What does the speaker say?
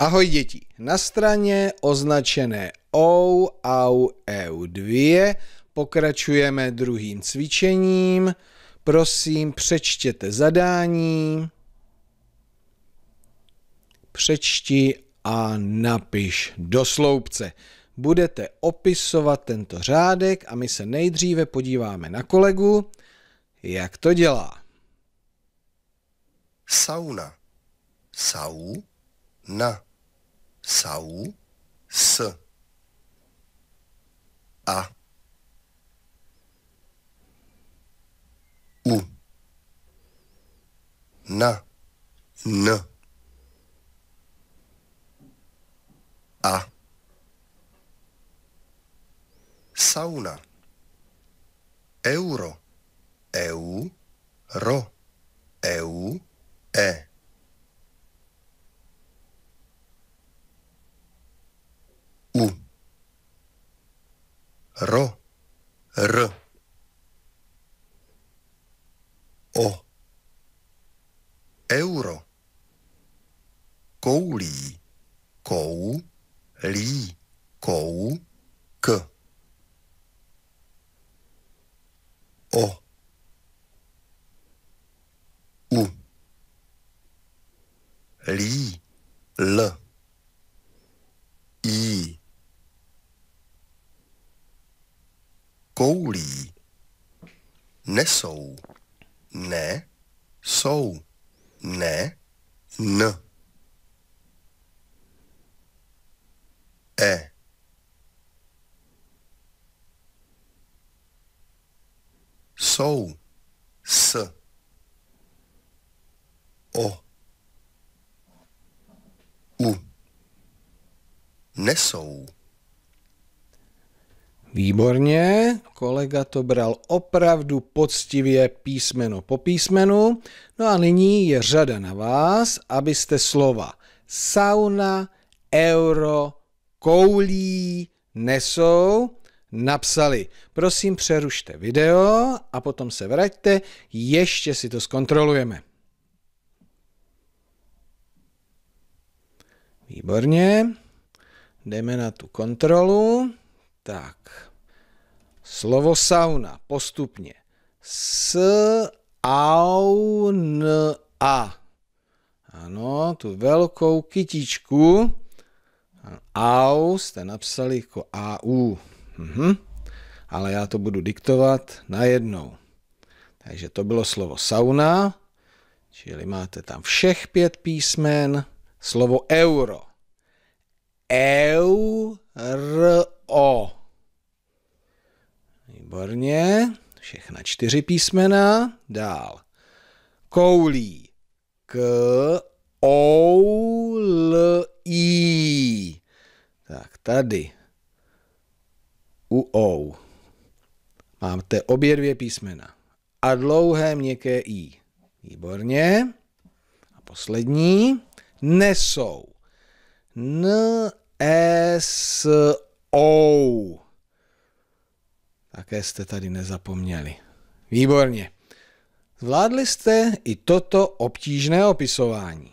Ahoj děti, na straně označené OU, AU, EU 2 pokračujeme druhým cvičením. Prosím, přečtěte zadání. Přečti a napiš do sloupce. Budete opisovat tento řádek a my se nejdříve podíváme na kolegu, jak to dělá. Sauna. Sau. Na. Sau. S. A. U. Na. N. A. Sauna. Euro. Eu. Ro. Ro. R. O. Euro. Koulí. Kou. Lí. Kou. K. O. U. Lí. L. I. Koulí. Nesou. Ne. Jsou. Ne. N. E. Jsou. S. O. U. Nesou. Výborně, kolega to bral opravdu poctivě písmeno po písmenu. No a nyní je řada na vás, abyste slova sauna, euro, koulí, nesou napsali. Prosím, přerušte video a potom se vraťte, ještě si to zkontrolujeme. Výborně. Jdeme na tu kontrolu. Tak. Slovo sauna postupně. S, au, n, a. Ano, tu velkou kytičku. Au jste napsali jako AU. Mhm. Ale já to budu diktovat najednou. Takže to bylo slovo sauna, čili máte tam všech pět písmen. Slovo euro. Euro. Výborně. Všechna čtyři písmena. Dál. Koulí. K, O, L, I. Tak tady. U O. Máte obě dvě písmena. A dlouhé měkké I. Výborně. A poslední. Nesou. N, S, O. Také jste tady nezapomněli. Výborně. Zvládli jste i toto obtížné opisování.